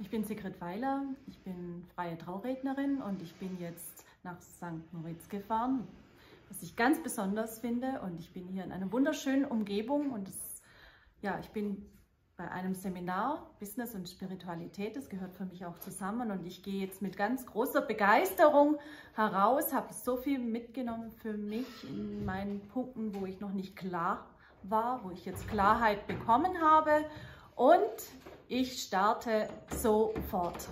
Ich bin Sigrid Weiler, ich bin freie Traurednerin und ich bin jetzt nach St. Moritz gefahren, was ich ganz besonders finde. Und ich bin hier in einer wunderschönen Umgebung und das, ja, ich bin bei einem Seminar Business und Spiritualität. Das gehört für mich auch zusammen und ich gehe jetzt mit ganz großer Begeisterung heraus, habe so viel mitgenommen für mich in meinen Punkten, wo ich noch nicht klar war, wo ich jetzt Klarheit bekommen habe und ich starte sofort.